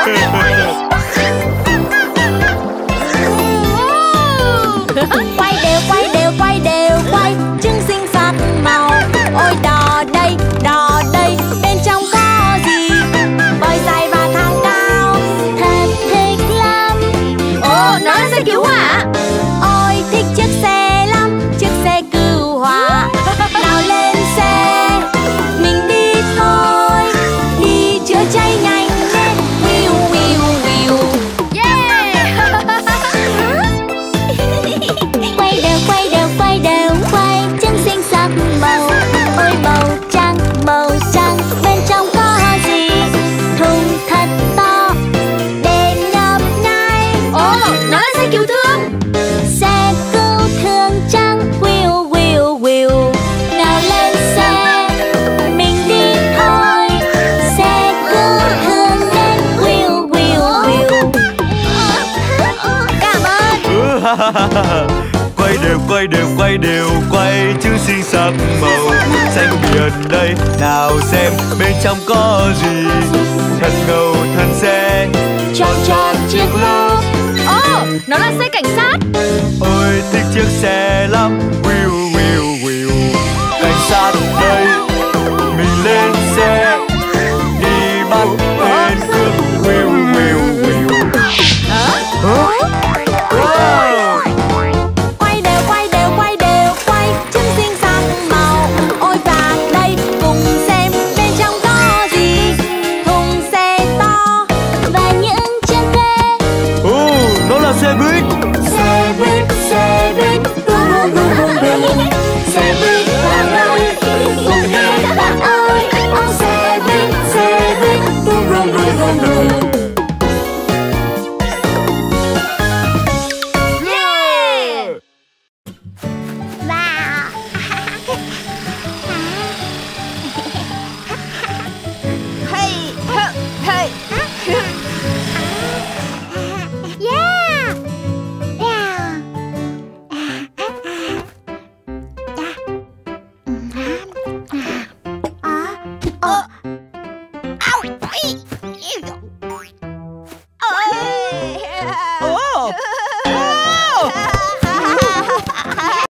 Gracias. quay đều quay đều quay đều quay chứ xinh sắc màu xanh biển đây. Nào xem bên trong có gì thật ngầu thân xe tròn tròn chiếc lốp. Ồ oh, nó là xe cảnh sát. Ôi thích chiếc xe lắm. us every Whoa!